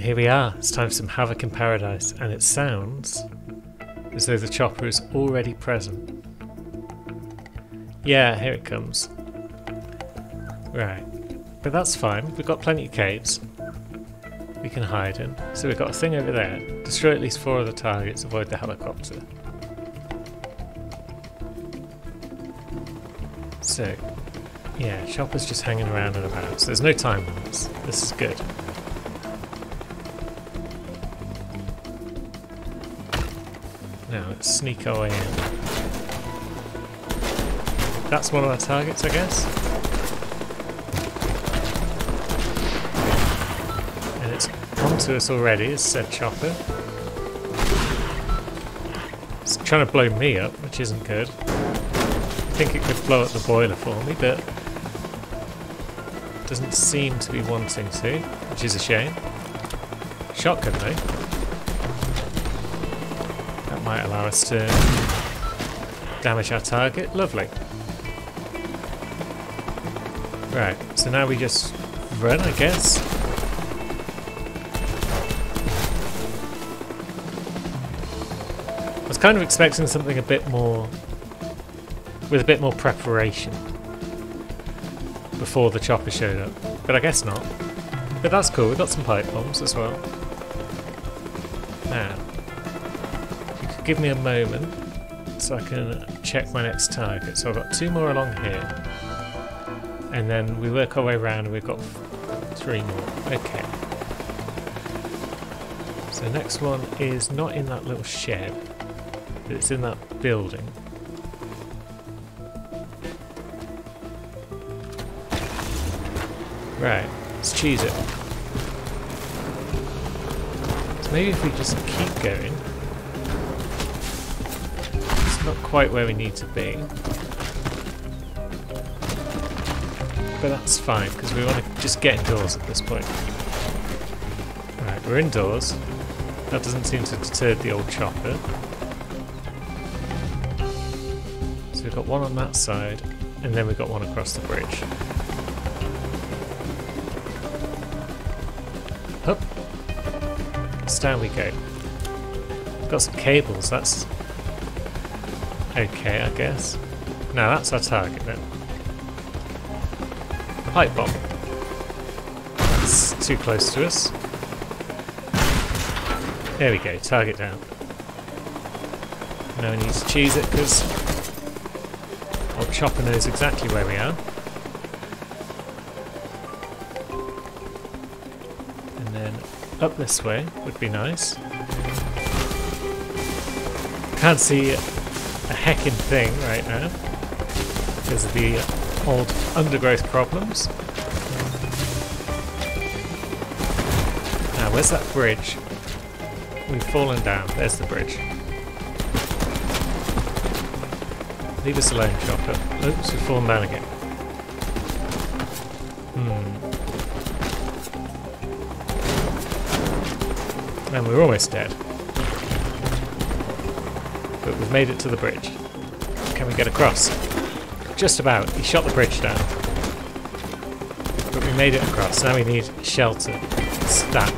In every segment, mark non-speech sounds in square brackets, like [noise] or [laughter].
And here we are. It's time for some Havoc in Paradise, and it sounds as though the chopper is already present. Yeah, here it comes. Right. But that's fine. We've got plenty of caves we can hide in. So we've got a thing over there. Destroy at least four of the targets, avoid the helicopter. So, yeah, Chopper's just hanging around and about. So there's no time limits. This is good. Sneak our way in. That's one of our targets, I guess. And it's onto us already, as said Chopper. It's trying to blow me up, which isn't good. I think it could blow up the boiler for me, but doesn't seem to be wanting to, which is a shame. Shotgun though. Might allow us to damage our target. Lovely. Right, so now we just run, I guess. I was kind of expecting something a bit more with a bit more preparation before the chopper showed up, but I guess not. But that's cool, we've got some pipe bombs as well. Give me a moment so I can check my next target. So I've got two more along here, and then we work our way around and we've got three more. Okay. So next one is not in that little shed, but it's in that building. Right, let's choose it. So maybe if we just keep going. Not quite where we need to be. But that's fine, because we want to just get indoors at this point. Right, we're indoors. That doesn't seem to deter the old chopper. So we've got one on that side, and then we've got one across the bridge. Up. Down we go. Got some cables, that's okay, I guess. Now that's our target then. Pipe bomb. It's too close to us. There we go, target down. We need to choose it because old Chopper knows exactly where we are. And then up this way would be nice. Can't see heckin' thing right now because of the old undergrowth problems. Now, where's that bridge? We've fallen down. There's the bridge. Leave us alone, Chopper. Oops, we've fallen down again. Hmm. And we're almost dead. But we've made it to the bridge. Can we get across? Just about. He shot the bridge down. But we made it across. Now we need shelter. Stat.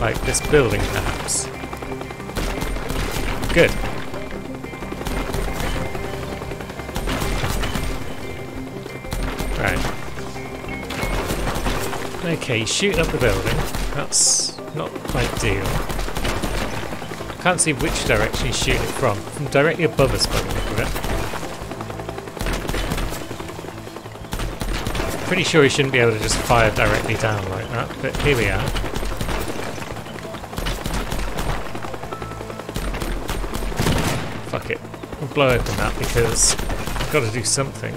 Like this building, perhaps. Good. Right. Okay, shoot up the building. That's not ideal. Can't see which direction he's shooting it from. From directly above us by the look of it. Pretty sure he shouldn't be able to just fire directly down like that, but here we are. Fuck it. We'll blow open that because I've got to do something.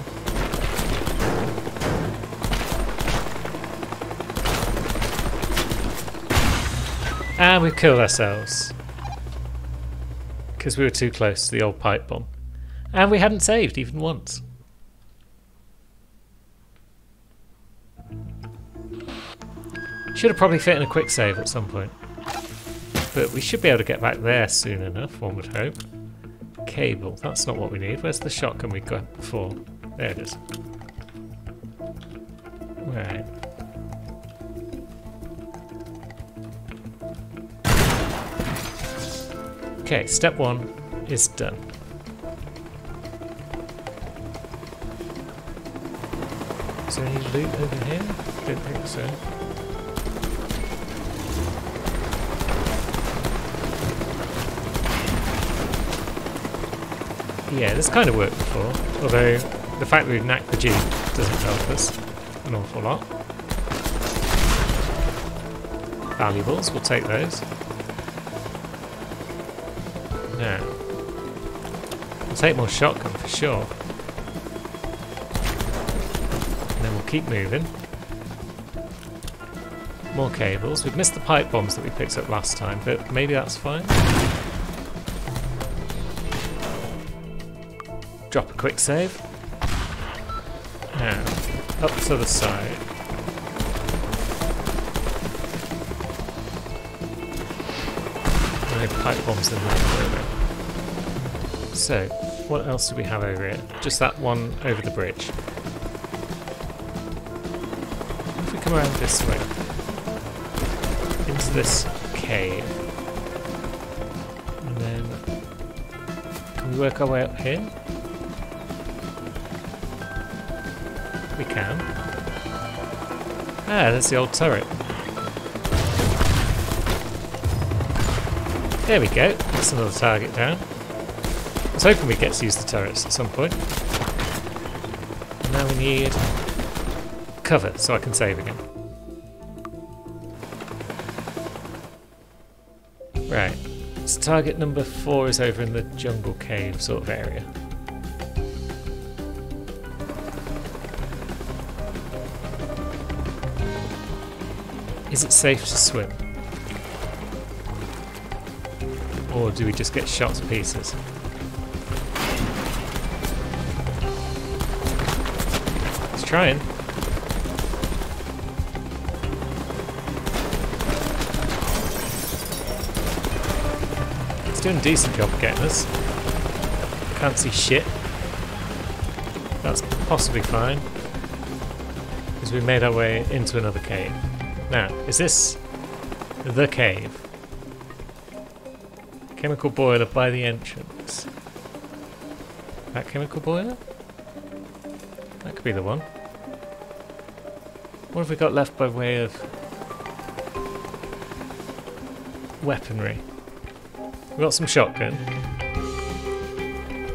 And we've killed ourselves. Because we were too close to the old pipe bomb. And we hadn't saved even once. Should have probably fit in a quick save at some point. But we should be able to get back there soon enough, one would hope. Cable, that's not what we need. Where's the shotgun we got before? There it is. Right. Okay, step one is done. Is there any loot over here? Don't think so. Yeah, this kind of worked before, although the fact that we've knacked the Jeep doesn't help us an awful lot. Valuables, we'll take those. Take more shotgun for sure. And then we'll keep moving. More cables. We've missed the pipe bombs that we picked up last time, but maybe that's fine. Drop a quick save. Now, up to the side. No pipe bombs in there. So, what else do we have over here? Just that one over the bridge. If we come around this way, into this cave, and then can we work our way up here? We can. Ah, that's the old turret. There we go. That's another target down. Was hoping we'd get to use the turrets at some point. Now we need cover so I can save again. Right. So target number four is over in the jungle cave sort of area. Is it safe to swim? Or do we just get shot to pieces? Let's. It's doing a decent job of getting us. Can't see shit. That's possibly fine. Because we made our way into another cave. Now, is this the cave? Chemical boiler by the entrance. That chemical boiler? That could be the one. What have we got left by way of weaponry? We've got some shotgun.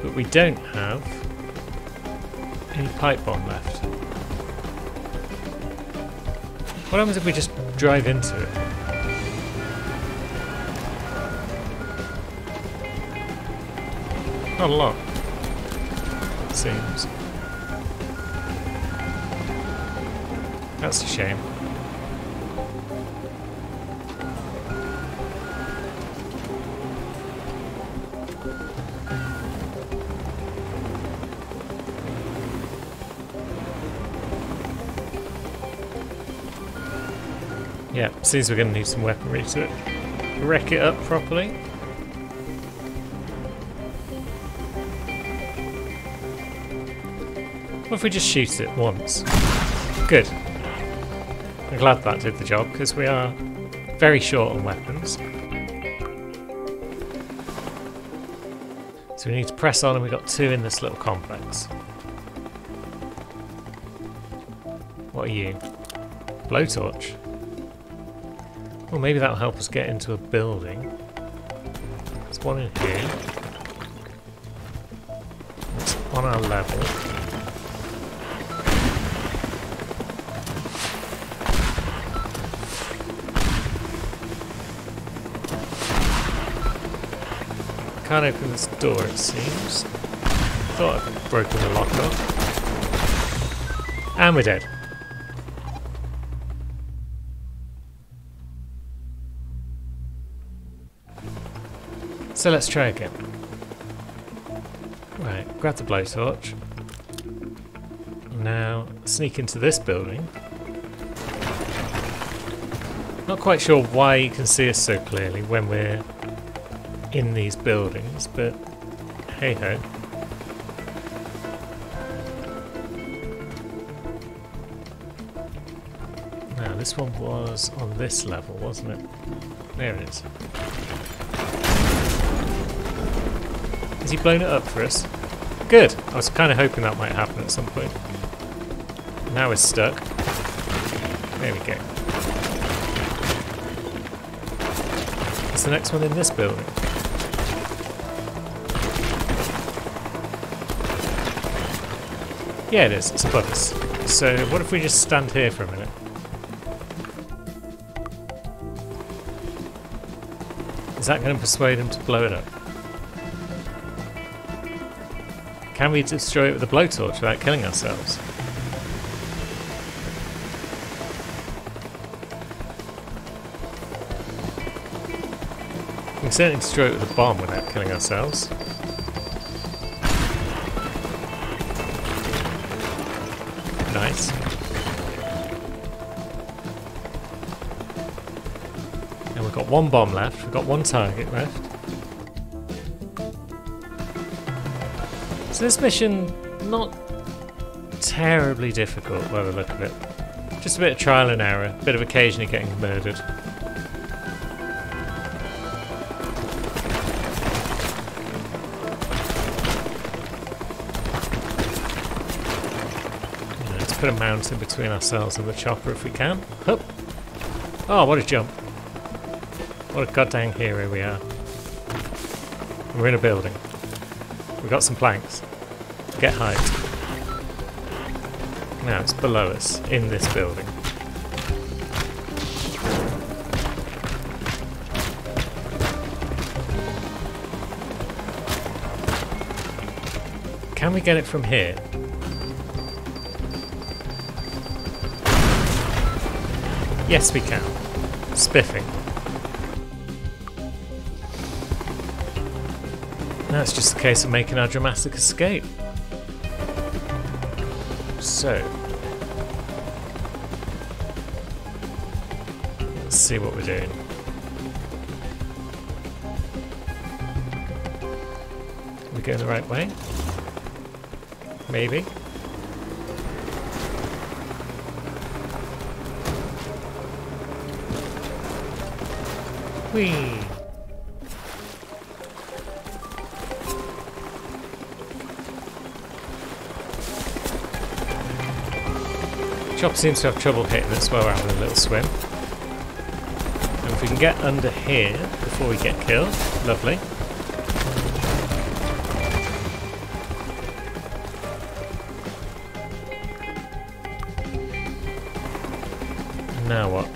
But we don't have any pipe bomb left. What happens if we just drive into it? Not a lot. It seems. That's a shame. Yeah, seems we're going to need some weaponry to wreck it up properly. What if we just shoot it once? Good. Glad that did the job, because we are very short on weapons. So we need to press on and we've got two in this little complex. What are you? Blowtorch? Well, maybe that'll help us get into a building. There's one in here. It's on our level. Can't open this door, it seems. Oh, Thought I'd broken the lock off. And we're dead. So let's try again. Right, grab the blowtorch. Now sneak into this building. Not quite sure why you can see us so clearly when we're in these buildings, but hey ho. Now, this one was on this level, wasn't it? There it is. Has he blown it up for us? Good! I was kind of hoping that might happen at some point. Now it's stuck. There we go. Is the next one in this building? Yeah, it is. It's us. So what if we just stand here for a minute? Is that going to persuade him to blow it up? Can we destroy it with a blowtorch without killing ourselves? We can certainly destroy it with a bomb without killing ourselves. One bomb left, we've got one target left. So this mission, not terribly difficult by the look of it. Just a bit of trial and error, a bit of occasionally getting murdered. Let's put a mountain between ourselves and the chopper if we can. Hup. Oh, what a jump. What a goddamn hero we are. We're in a building. We've got some planks. Get height. Now it's below us, in this building. Can we get it from here? Yes, we can. Spiffing. It's just a case of making our dramatic escape. So. Let's see what we're doing. Are we going the right way? Maybe. Whee! Seems to have trouble hitting us while we're having a little swim. And if we can get under here before we get killed, lovely. Now what?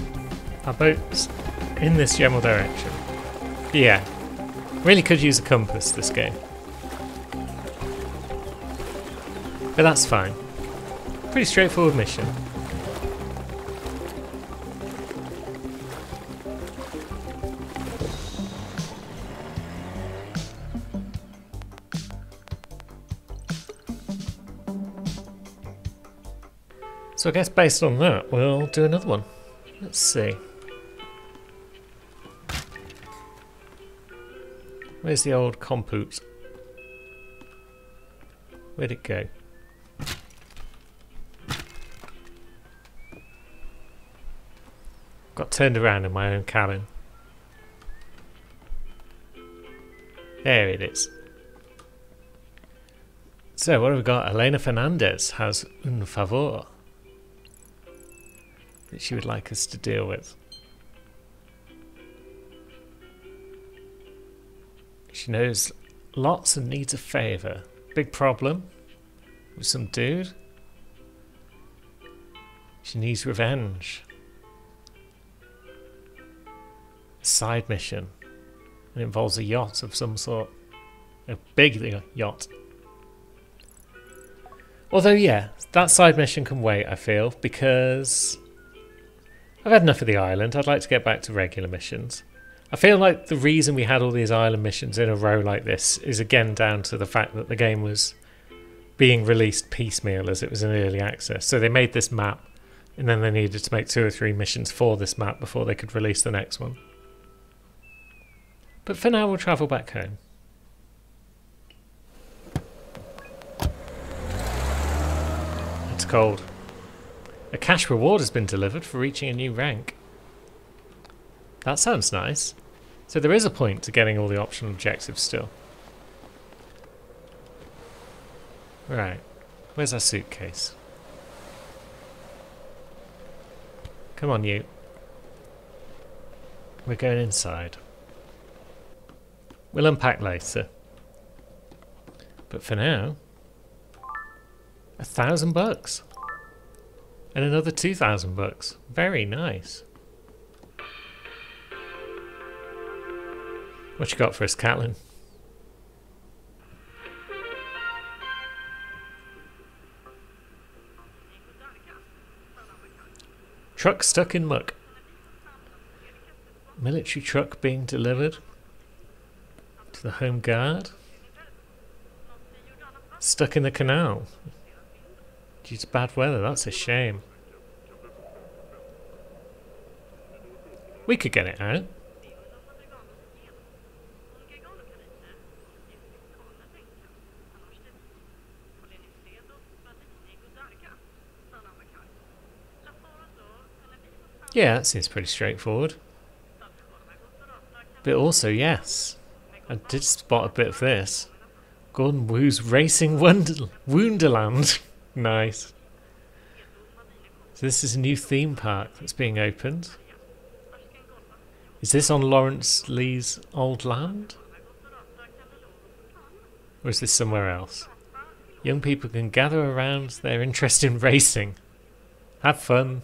Our boat's in this general direction. Yeah. Really could use a compass this game. But that's fine. Pretty straightforward mission. So I guess based on that, we'll do another one. Let's see. Where's the old compoot? Where'd it go? Got turned around in my own cabin. There it is. So, what have we got? Elena Fernandez has un favor that she would like us to deal with. She knows lots and needs a favour. Big problem with some dude. She needs revenge. A side mission. It involves a yacht of some sort. A big yacht. Although, yeah, that side mission can wait, I feel, because I've had enough of the island. I'd like to get back to regular missions. I feel like the reason we had all these island missions in a row like this is again down to the fact that the game was being released piecemeal as it was in early access. So they made this map and then they needed to make two or three missions for this map before they could release the next one. But for now, we'll travel back home. It's cold. A cash reward has been delivered for reaching a new rank. That sounds nice. So there is a point to getting all the optional objectives still. Right. Where's our suitcase? Come on, you. We're going inside. We'll unpack later. But for now, a thousand bucks. And another two thousand bucks. Very nice. What you got for us, Catlin? Truck stuck in muck. Military truck being delivered to the Home Guard. Stuck in the canal. To bad weather, that's a shame. We could get it out. Yeah, that seems pretty straightforward. But also, yes, I did spot a bit of this. Gordon Woo's Racing Wonder Wonderland. [laughs] nice. So this is a new theme park that's being opened. Is this on Lawrence Lee's old land? Or is this somewhere else? Young people can gather around their interest in [laughs] racing. Have fun.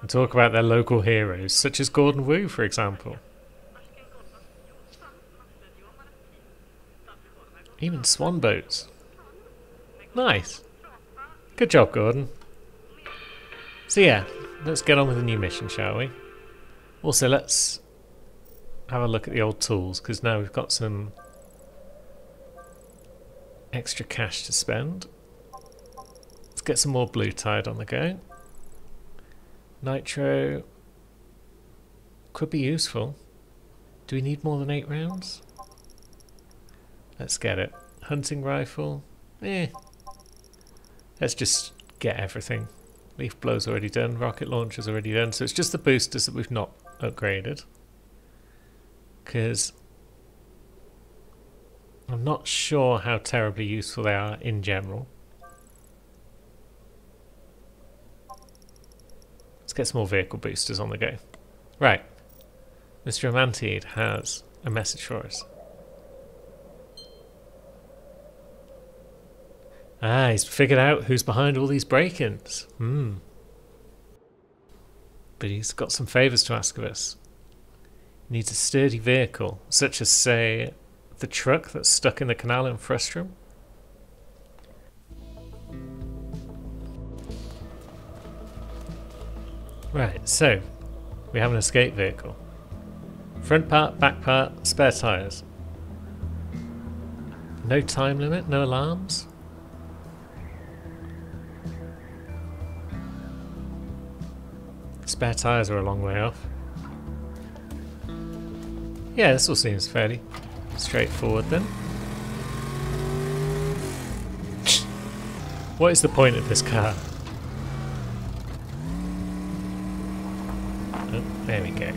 And talk about their local heroes, such as Gordon Woo, for example. Even swan boats. Nice. Good job, Gordon. So yeah, let's get on with the new mission, shall we? Also, let's have a look at the old tools, because now we've got some extra cash to spend. Let's get some more Bluetide on the go. Nitro could be useful. Do we need more than eight rounds? Let's get it. Hunting rifle? Eh. Let's just get everything. Leaf blow's already done, rocket launcher's already done, so it's just the boosters that we've not upgraded. Because I'm not sure how terribly useful they are in general. Let's get some more vehicle boosters on the go. Right. Mr. Amantide has a message for us. Ah, he's figured out who's behind all these break-ins. Hmm. But he's got some favours to ask of us. He needs a sturdy vehicle, such as, say, the truck that's stuck in the canal in Frustrum. Right, so we have an escape vehicle. Front part, back part, spare tyres. No time limit, no alarms. Spare tyres are a long way off. Yeah, this all seems fairly straightforward then. what is the point of this car? Oh, there we go.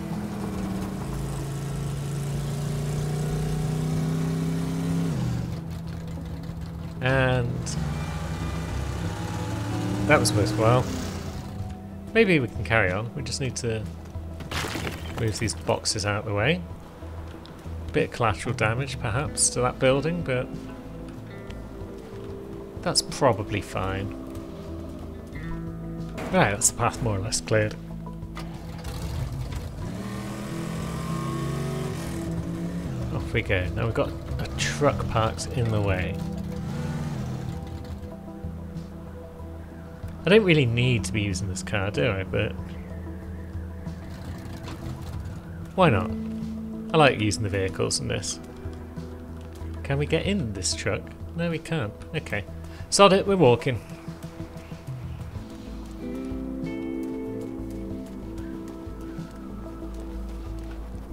And that was worthwhile. Maybe we can carry on. We just need to move these boxes out of the way. A Bit of collateral damage, perhaps, to that building, but that's probably fine. Right, that's the path more or less cleared. Off we go. Now we've got a truck parked in the way. I don't really need to be using this car, do I? But why not? I like using the vehicles in this. Can we get in this truck? No, we can't. Okay. Sod it, we're walking.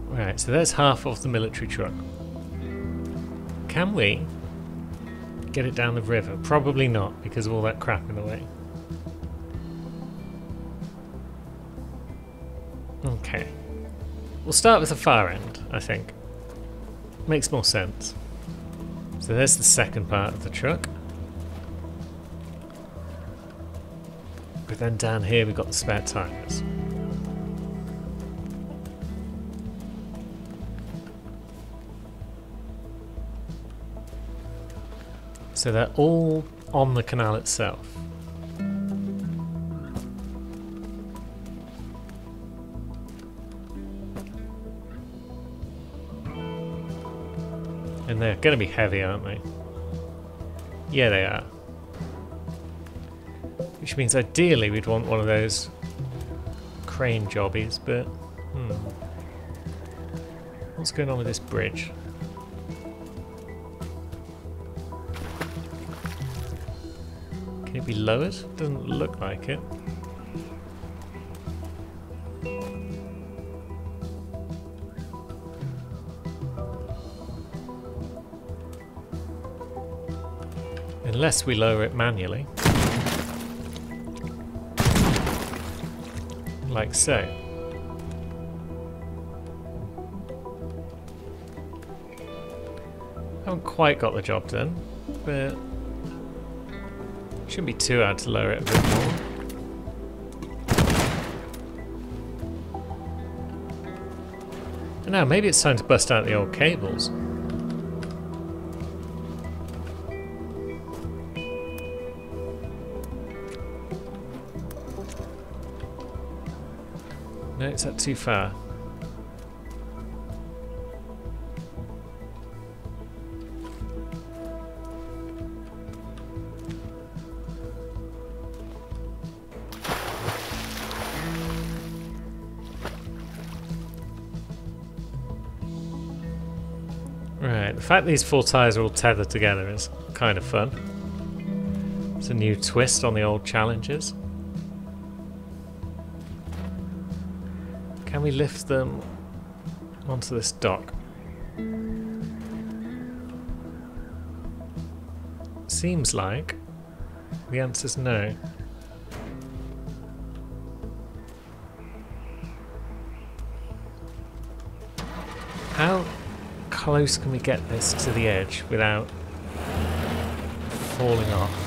Right, so there's half of the military truck. Can we get it down the river? Probably not, because of all that crap in the way. We'll start with the far end, I think. Makes more sense. So there's the second part of the truck. But then down here we've got the spare tyres. So they're all on the canal itself. To be heavy, aren't they? Yeah, they are. Which means ideally we'd want one of those crane jobbies, but... Hmm. What's going on with this bridge? Can it be lowered? Doesn't look like it. Unless we lower it manually. Like so. Haven't quite got the job done, but shouldn't be too hard to lower it a bit more. And now maybe it's time to bust out the old cables. Is that too far? Right, the fact these four tyres are all tethered together is kind of fun. It's a new twist on the old challenges. We lift them onto this dock? Seems like the answer's no. How close can we get this to the edge without falling off?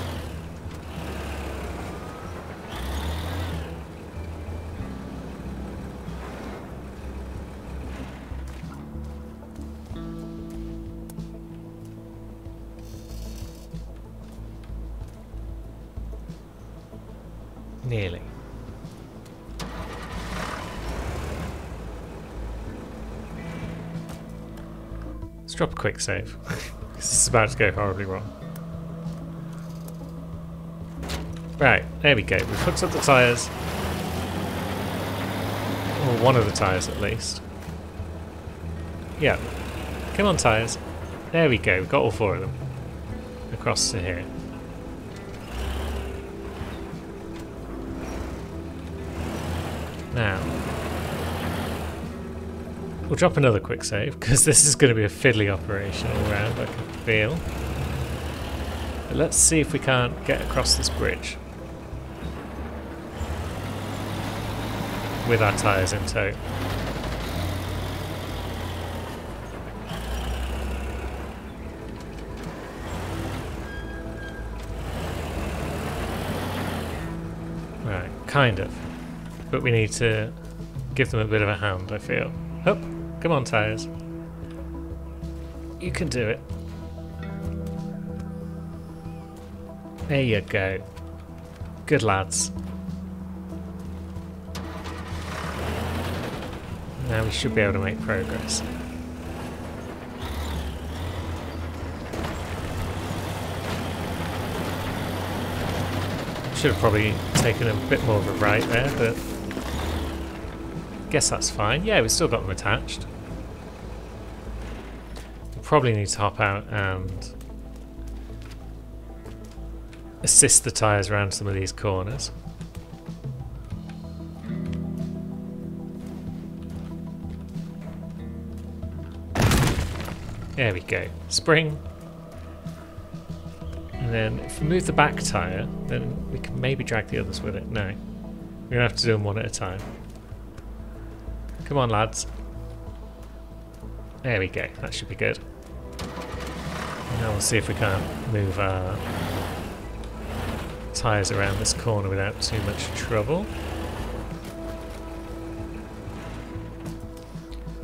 Let's drop a quick save. [laughs] this is about to go horribly wrong. Right, there we go. We've hooked up the tyres. Or one of the tyres at least. Yeah. Come on, tyres. There we go. We've got all four of them. Across to here. Now, we'll drop another quick save because [laughs] this is going to be a fiddly operation all round, I can feel. But let's see if we can't get across this bridge with our tyres in tow. Right, kind of. But we need to give them a bit of a hand, I feel. Come on, tyres. You can do it. There you go. Good lads. Now we should be able to make progress. Should have probably taken a bit more of a right there, but guess that's fine. Yeah, we've still got them attached. We'll probably need to hop out and assist the tyres around some of these corners. There we go. Spring. And then if we move the back tyre, then we can maybe drag the others with it. No. We're going to have to do them one at a time. Come on, lads. There we go. That should be good. Now we'll see if we can't move our tyres around this corner without too much trouble.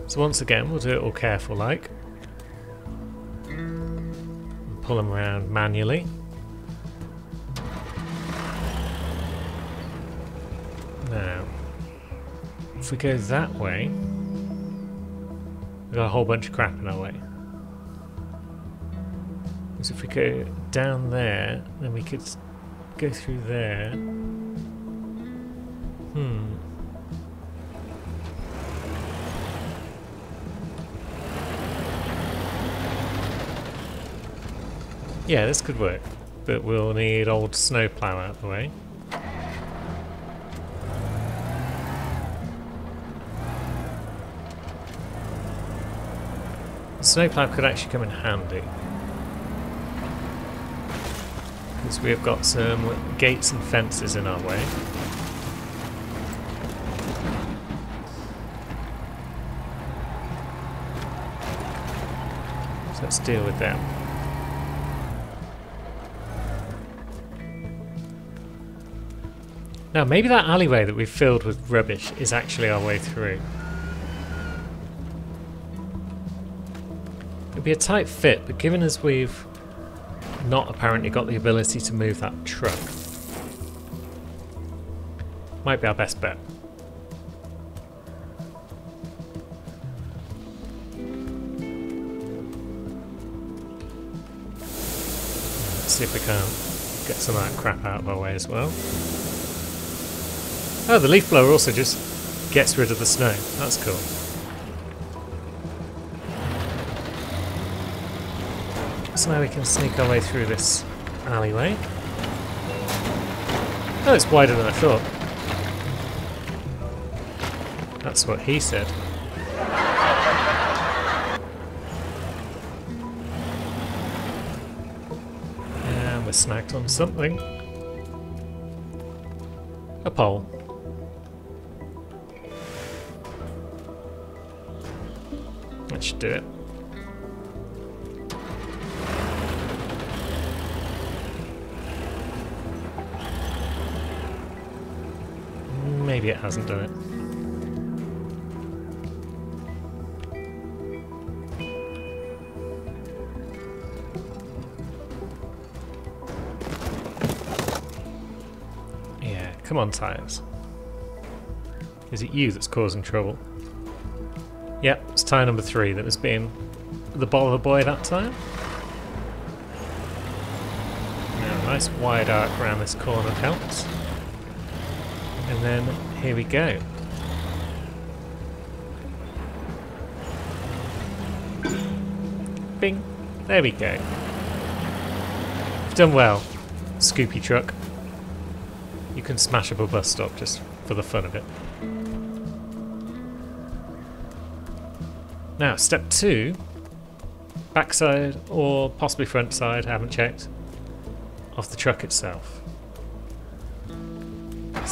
So once again, we'll do it all careful like. Pull them around manually. If we go that way, we've got a whole bunch of crap in our way. If we go down there, then we could go through there. Hmm. Yeah, this could work, but we'll need old snowplow out the way. Snowplow could actually come in handy. Because we have got some gates and fences in our way. So let's deal with them. Now, maybe that alleyway that we've filled with rubbish is actually our way through. Be a tight fit, but given as we've not apparently got the ability to move that truck, might be our best bet. Let's see if we can't get some of that crap out of our way as well. Oh, the leaf blower also just gets rid of the snow. That's cool. So now we can sneak our way through this alleyway. Oh, it's wider than I thought. That's what he said. And we're snagged on something. A pole. That should do it. Hasn't done it. Yeah, come on, tyres. Is it you that's causing trouble? Yep, it's tyre number three that was being the bother boy that time. Now, a nice wide arc around this corner helps. And then here we go. Bing. There we go. You've done well, Scoopy truck. You can smash up a bus stop just for the fun of it. Now, step two, backside or possibly front side, haven't checked, of the truck itself.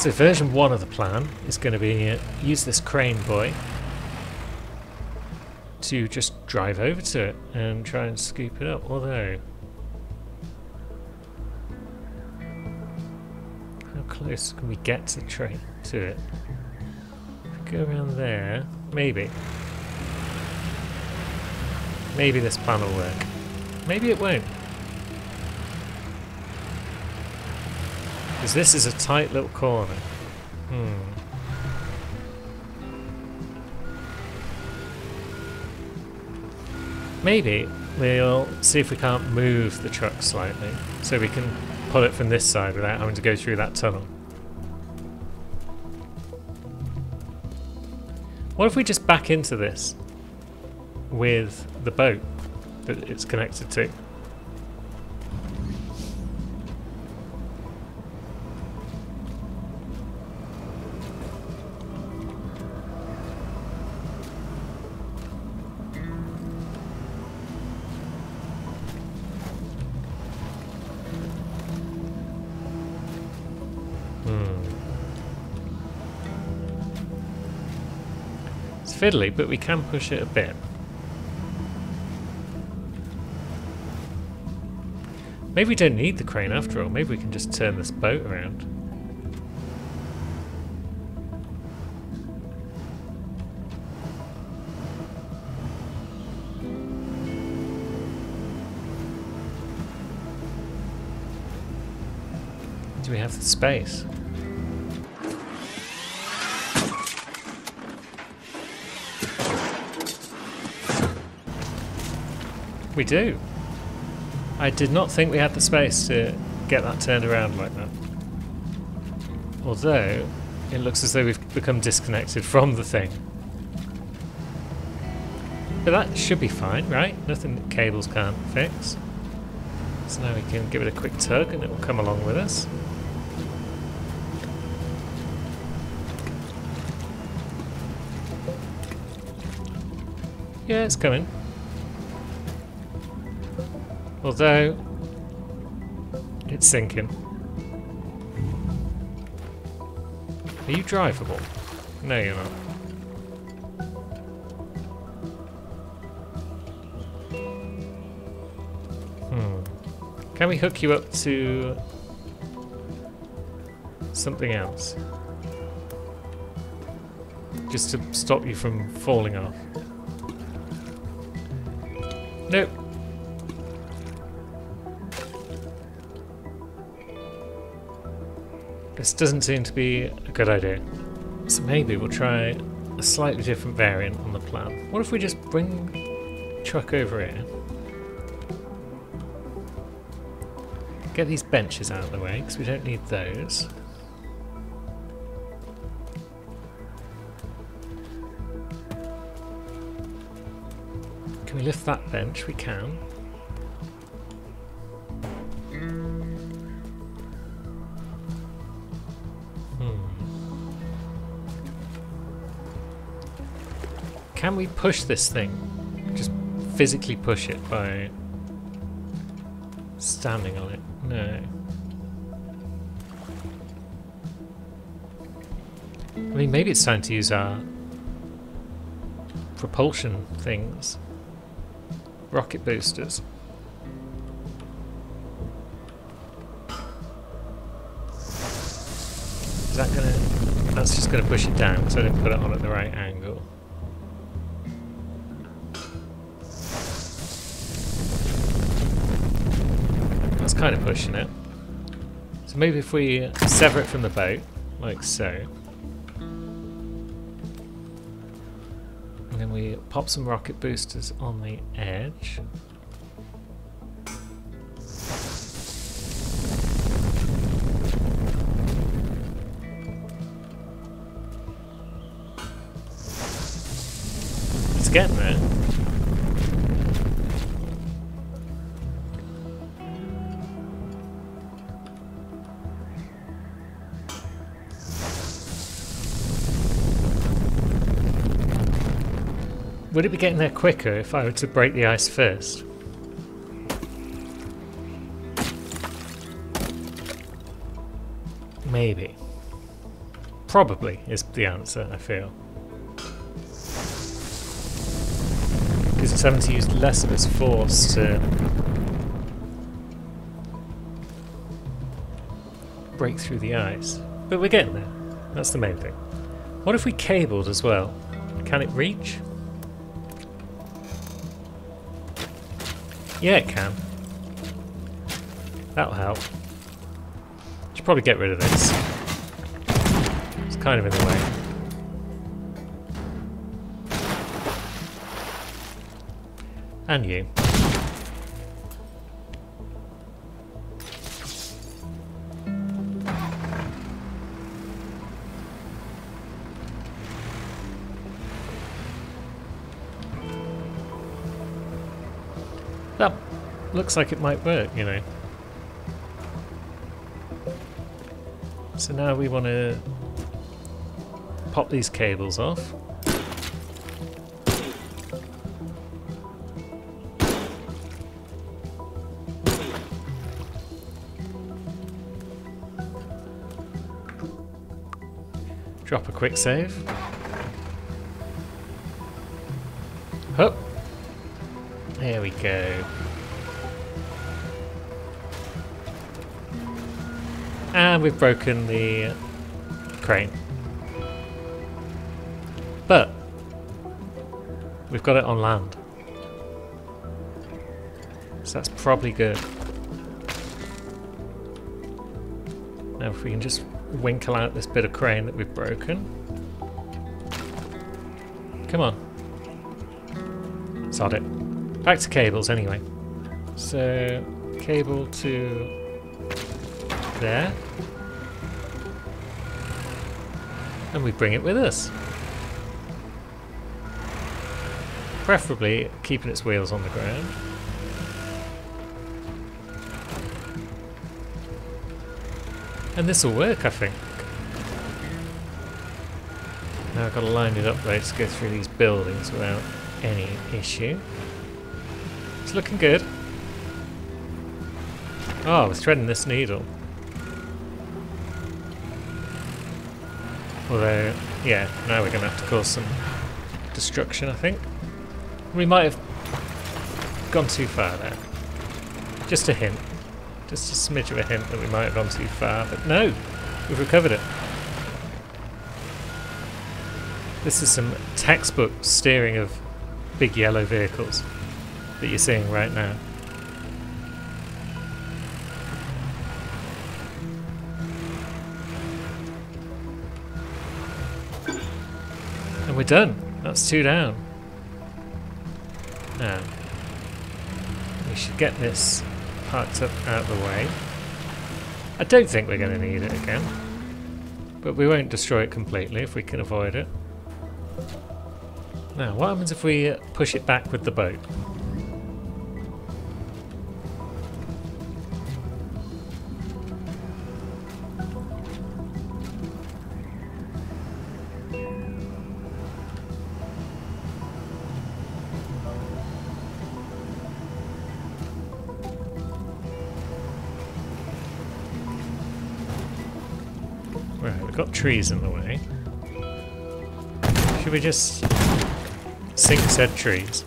So version one of the plan is going to be uh, use this crane boy to just drive over to it and try and scoop it up, although how close can we get to the train to it? Go around there, maybe. Maybe this plan will work. Maybe it won't. Because this is a tight little corner. Hmm. Maybe we'll see if we can't move the truck slightly so we can pull it from this side without having to go through that tunnel. What if we just back into this with the boat that it's connected to? Fiddly, but we can push it a bit. Maybe we don't need the crane after all. Maybe we can just turn this boat around. Do we have the space? We do. I did not think we had the space to get that turned around like that. Although, it looks as though we've become disconnected from the thing. But that should be fine, right? Nothing that cables can't fix. So now we can give it a quick tug and it will come along with us. Yeah, it's coming. Although, it's sinking. Are you drivable? No, you're not. Hmm. Can we hook you up to something else? Just to stop you from falling off. Nope. This doesn't seem to be a good idea. So maybe we'll try a slightly different variant on the plan. What if we just bring truck over here? Get these benches out of the way, because we don't need those. Can we lift that bench? We can. Can we push this thing? Just physically push it by standing on it? No. I mean, maybe it's time to use our propulsion things. Rocket boosters. Is that gonna... That's just gonna push it down, so I didn't put it on at the right angle. Kind of pushing it. So maybe if we sever it from the boat, like so. And then we pop some rocket boosters on the edge. It's getting there. Would it be getting there quicker if I were to break the ice first? Maybe. Probably is the answer, I feel. Because it's having to use less of its force to break through the ice. But we're getting there. That's the main thing. What if we cabled as well? Can it reach? Yeah, it can. That'll help. Should probably get rid of this. It's kind of in the way. And you. looks like it might work, you know. So now we want to pop these cables off. Drop a quick save. Oh, There we go. And we've broken the crane. But we've got it on land. So that's probably good. Now if we can just winkle out this bit of crane that we've broken. Come on. Sod it. Back to cables anyway. So, cable to there. And we bring it with us. Preferably keeping its wheels on the ground. And this will work, I think. Now I've got to line it up though to go through these buildings without any issue. It's looking good. Oh, I was threading this needle. Although, yeah, now we're going to have to cause some destruction, I think. We might have gone too far there. Just a hint. Just a smidge of a hint that we might have gone too far, but no! We've recovered it. This is some textbook steering of big yellow vehicles that you're seeing right now. We're done. That's two down. Now, we should get this parked up out of the way. I don't think we're going to need it again. But we won't destroy it completely if we can avoid it. Now, what happens if we push it back with the boat? Trees in the way. Should we just sink said trees?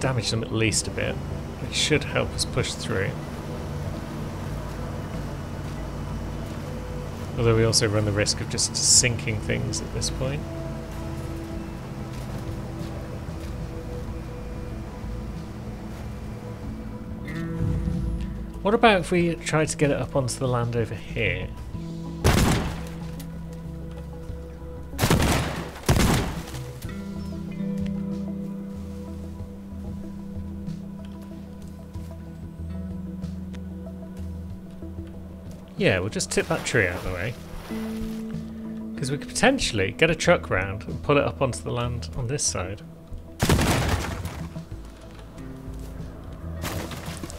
Damage them at least a bit. It should help us push through. Although we also run the risk of just sinking things at this point. What about if we try to get it up onto the land over here? Yeah, we'll just tip that tree out of the way. Because we could potentially get a truck round and pull it up onto the land on this side.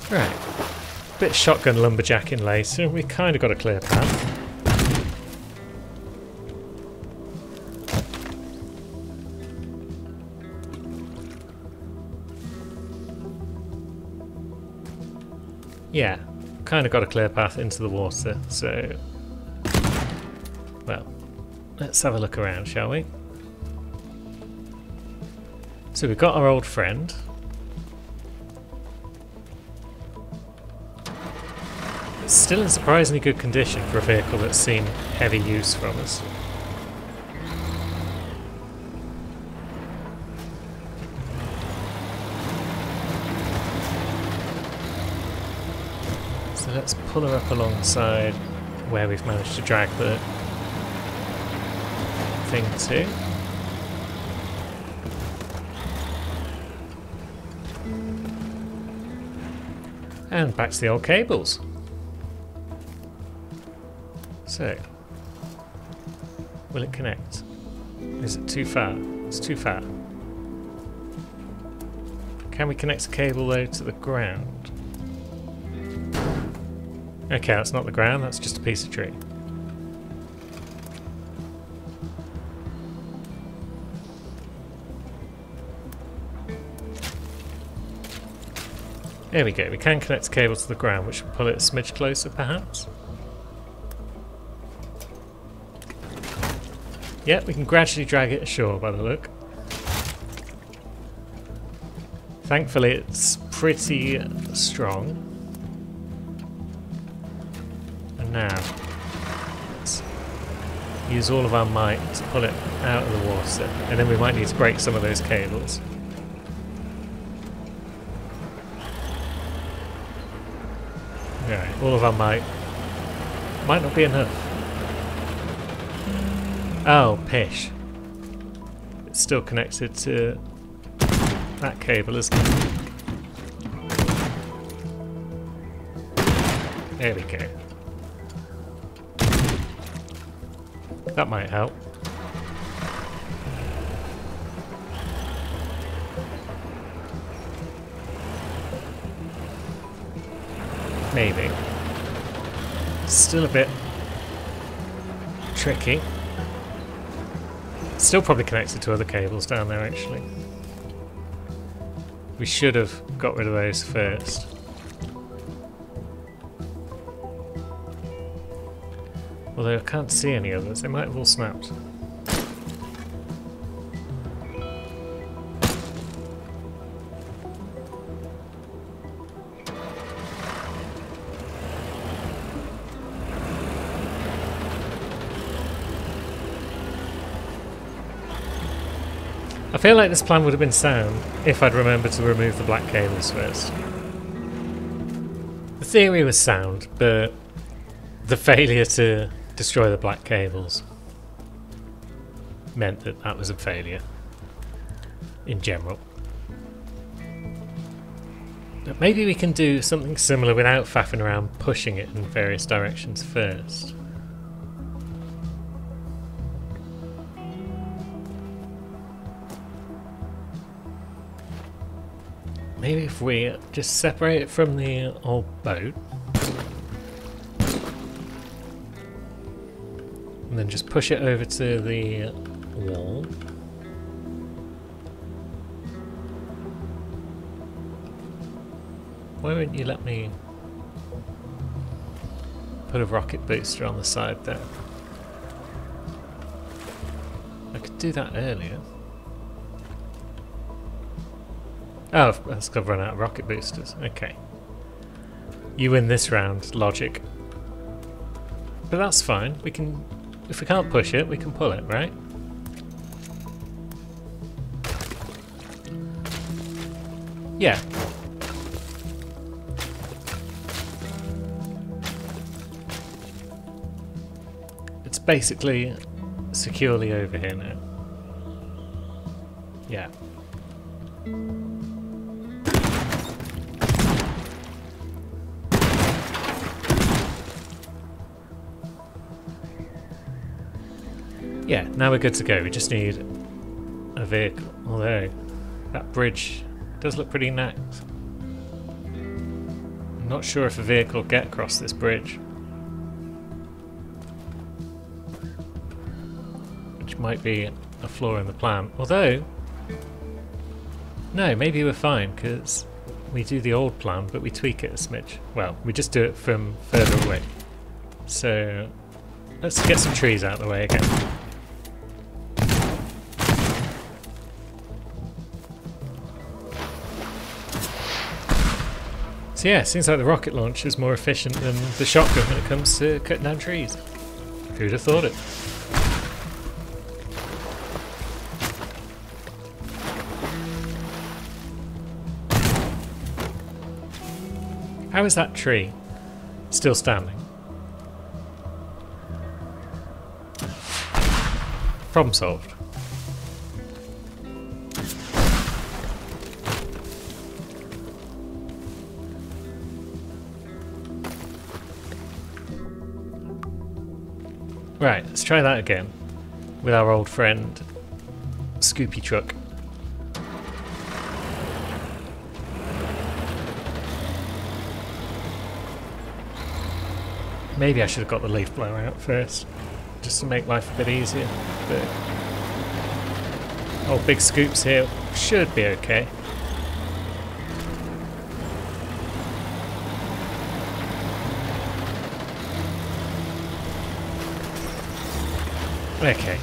Right. Bit shotgun lumberjacking later, we kind of got a clear path. Kind of got a clear path into the water, so... Well, let's have a look around, shall we? So we've got our old friend. It's still in surprisingly good condition for a vehicle that's seen heavy use from us. So let's pull her up alongside where we've managed to drag the thing to. And back to the old cables. So, will it connect? Is it too far? It's too far. Can we connect a cable though to the ground? Okay, that's not the ground, that's just a piece of tree. There we go, we can connect the cable to the ground, which will pull it a smidge closer perhaps. Yep, we can gradually drag it ashore by the look. Thankfully it's pretty strong now, let's use all of our might to pull it out of the water, and then we might need to break some of those cables. Alright, all of our might. Might not be enough. Oh, pish. It's still connected to that cable, isn't it? There we go. That might help. Maybe. Still a bit tricky. Still probably connected to other cables down there actually. We should have got rid of those first. Although I can't see any others, they might have all snapped. I feel like this plan would have been sound if I'd remembered to remove the black cables first. The theory was sound, but the failure to destroy the black cables meant that that was a failure in general. But maybe we can do something similar without faffing around pushing it in various directions first. Maybe if we just separate it from the old boat. Then just push it over to the wall. Why won't you let me put a rocket booster on the side there? I could do that earlier. Oh, that's got run out of rocket boosters. Okay. You win this round, logic. But that's fine. We can... If we can't push it, we can pull it, right? Yeah. It's basically securely over here now. Yeah. Now we're good to go. We just need a vehicle. Although, that bridge does look pretty knacked. I'm not sure if a vehicle will get across this bridge. Which might be a flaw in the plan. Although, no, maybe we're fine, because we do the old plan, but we tweak it a smidge. Well, we just do it from further away. So, let's get some trees out of the way again. So yeah, seems like the rocket launch is more efficient than the shotgun when it comes to cutting down trees. Who'd have thought it? How is that tree still standing? Problem solved. Right, let's try that again with our old friend Scoopy Truck. Maybe I should have got the leaf blower out first, just to make life a bit easier. But oh, big scoops here should be okay. Okay.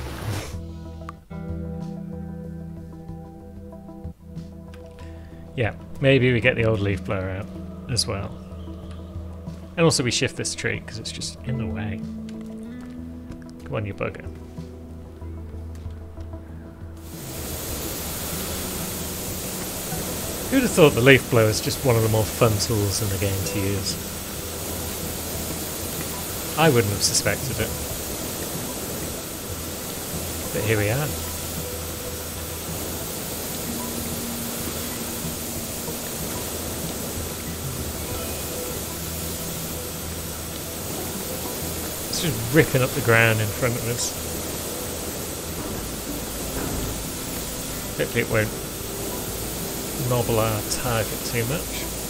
yeah, maybe we get the old leaf blower out as well. And also we shift this tree because it's just in the way. Come on, you bugger. Who'd have thought the leaf blower is just one of the more fun tools in the game to use? I wouldn't have suspected it. But here we are. It's just ripping up the ground in front of us. Hopefully it won't nobble our target too much.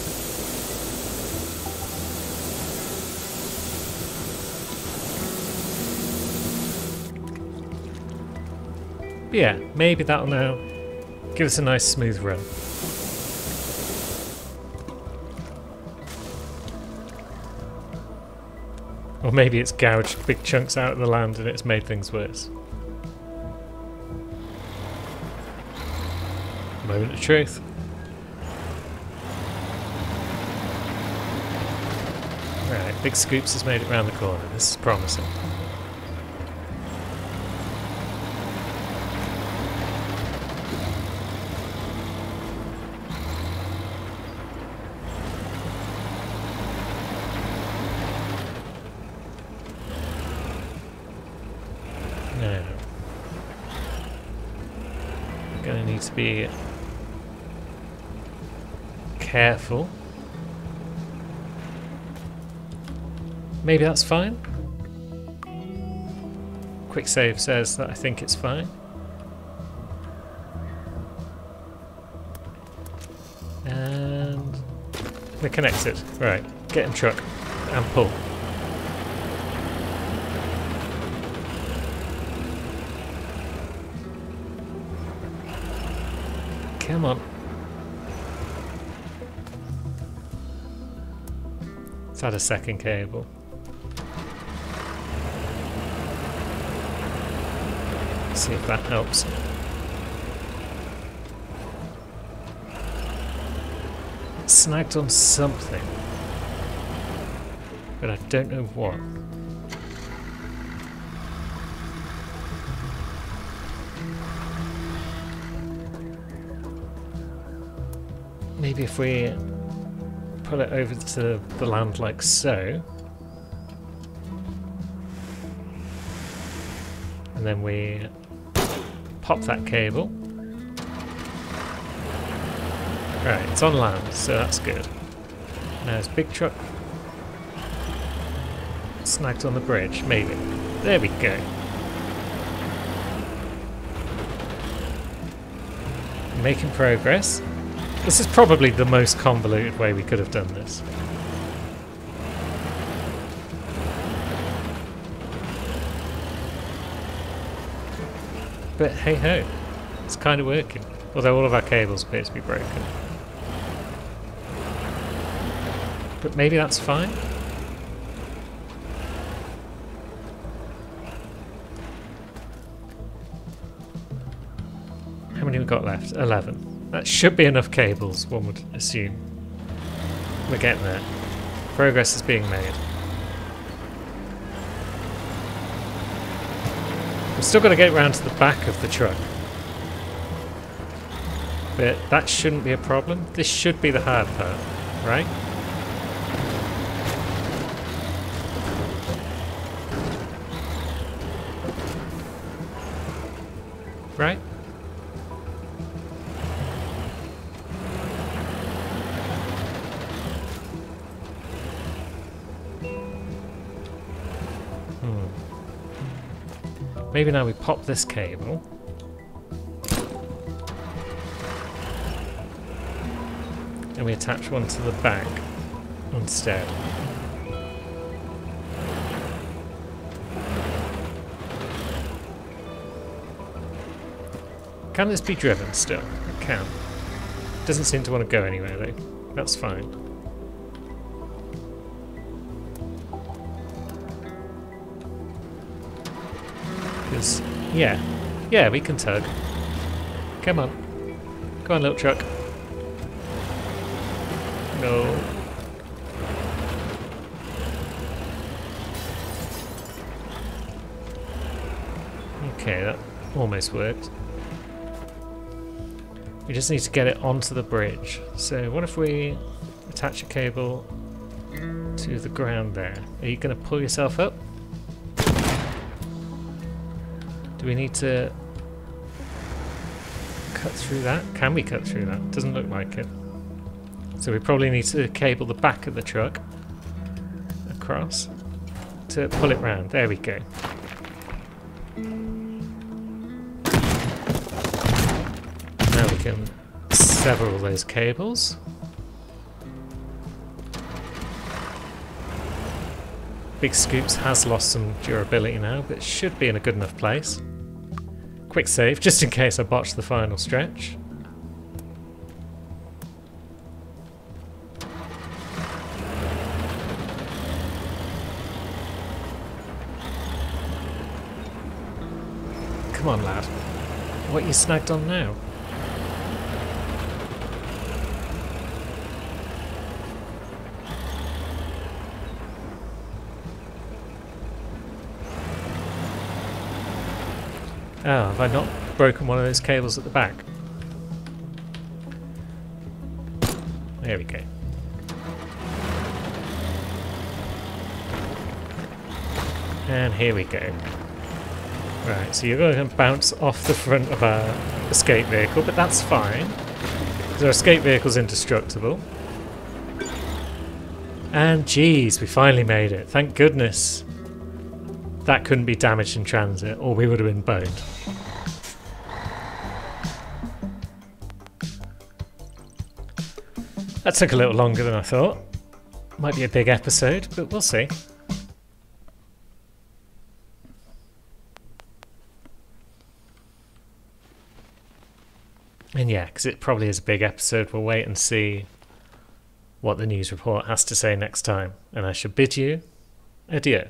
But yeah, maybe that'll now give us a nice smooth run. Or maybe it's gouged big chunks out of the land and it's made things worse. Moment of truth. Right, Big Scoops has made it round the corner. This is promising. Now, gonna need to be careful. Maybe that's fine. Quick save says that I think it's fine. And we're connected. Right, get in truck and pull. Let's add a second cable. See if that helps. Snagged on something. But I don't know what. Maybe if we pull it over to the land like so. And then we pop that cable. Right, it's on land, so that's good. Now there's big truck snagged on the bridge, maybe. There we go. Making progress. This is probably the most convoluted way we could have done this. But hey ho, it's kind of working. Although all of our cables appear to be broken. But maybe that's fine? How many we got left? 11. That should be enough cables, one would assume. We're getting there. Progress is being made. We've still got to get round to the back of the truck. But that shouldn't be a problem. This should be the hard part, right? Right? Maybe now we pop this cable. And we attach one to the back instead. Can this be driven still? It can. Doesn't seem to want to go anywhere though. That's fine. Yeah. Yeah, we can tug. Come on. Come on, little truck. No. Okay, that almost worked. We just need to get it onto the bridge. So what if we attach a cable to the ground there? Are you going to pull yourself up? We need to cut through that? Can we cut through that? Doesn't look like it. So we probably need to cable the back of the truck across to pull it round. There we go. Now we can sever all those cables. Big Scoops has lost some durability now, but should be in a good enough place. Quick save, just in case I botch the final stretch. Come on, lad. What are you snagged on now? Oh, have I not broken one of those cables at the back? There we go. And here we go. Right, so you're going to bounce off the front of our escape vehicle, but that's fine. Because our escape vehicle's indestructible. And geez, we finally made it. Thank goodness. That couldn't be damaged in transit, or we would have been boned. That took a little longer than I thought. Might be a big episode, but we'll see. And yeah, because it probably is a big episode, we'll wait and see what the news report has to say next time. And I shall bid you adieu.